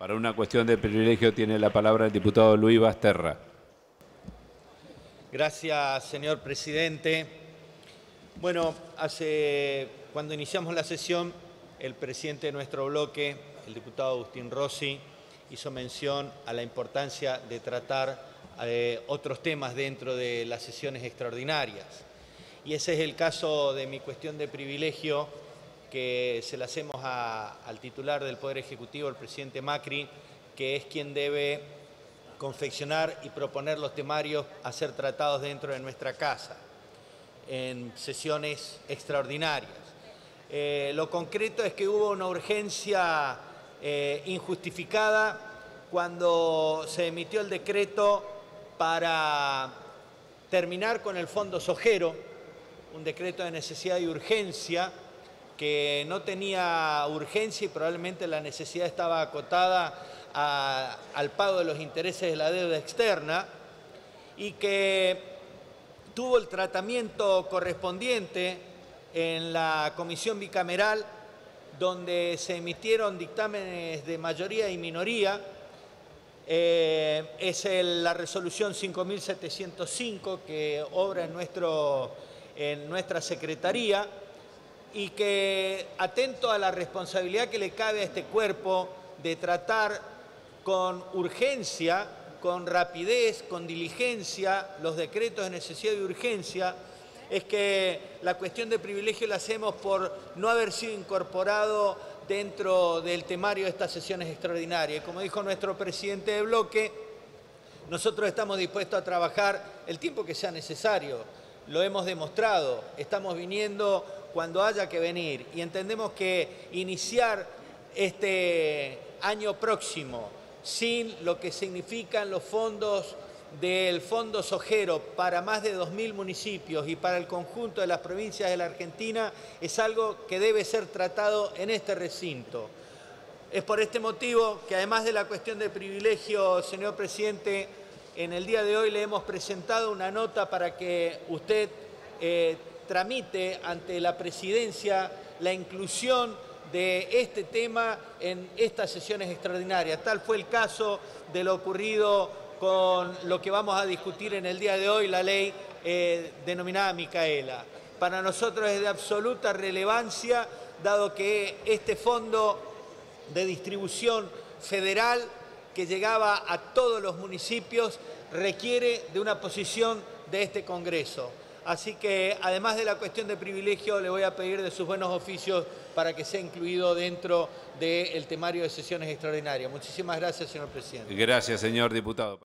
Para una cuestión de privilegio tiene la palabra el diputado Luis Basterra. Gracias, señor presidente. Bueno, hace, cuando iniciamos la sesión, el presidente de nuestro bloque, el diputado Agustín Rossi, hizo mención a la importancia de tratar eh, otros temas dentro de las sesiones extraordinarias. Y ese es el caso de mi cuestión de privilegio que se la hacemos al titular del Poder Ejecutivo, el presidente Macri, que es quien debe confeccionar y proponer los temarios a ser tratados dentro de nuestra casa, en sesiones extraordinarias. Eh, lo concreto es que hubo una urgencia eh, injustificada cuando se emitió el decreto para terminar con el fondo sojero, un decreto de necesidad y urgencia que no tenía urgencia y probablemente la necesidad estaba acotada al pago de los intereses de la deuda externa y que tuvo el tratamiento correspondiente en la comisión bicameral donde se emitieron dictámenes de mayoría y minoría. Eh, es la resolución 5705 que obra en, nuestro, en nuestra secretaría y que atento a la responsabilidad que le cabe a este cuerpo de tratar con urgencia, con rapidez, con diligencia los decretos de necesidad y urgencia, es que la cuestión de privilegio la hacemos por no haber sido incorporado dentro del temario de estas sesiones extraordinarias. Como dijo nuestro presidente de bloque, nosotros estamos dispuestos a trabajar el tiempo que sea necesario. Lo hemos demostrado, estamos viniendo cuando haya que venir. Y entendemos que iniciar este año próximo sin lo que significan los fondos del Fondo Sojero para más de 2.000 municipios y para el conjunto de las provincias de la Argentina es algo que debe ser tratado en este recinto. Es por este motivo que además de la cuestión de privilegio, señor presidente, en el día de hoy le hemos presentado una nota para que usted eh, tramite ante la presidencia la inclusión de este tema en estas sesiones extraordinarias. Tal fue el caso de lo ocurrido con lo que vamos a discutir en el día de hoy, la ley eh, denominada Micaela. Para nosotros es de absoluta relevancia, dado que este fondo de distribución federal que llegaba a todos los municipios requiere de una posición de este Congreso. Así que, además de la cuestión de privilegio, le voy a pedir de sus buenos oficios para que sea incluido dentro del temario de sesiones extraordinarias. Muchísimas gracias, señor presidente. Gracias, señor diputado.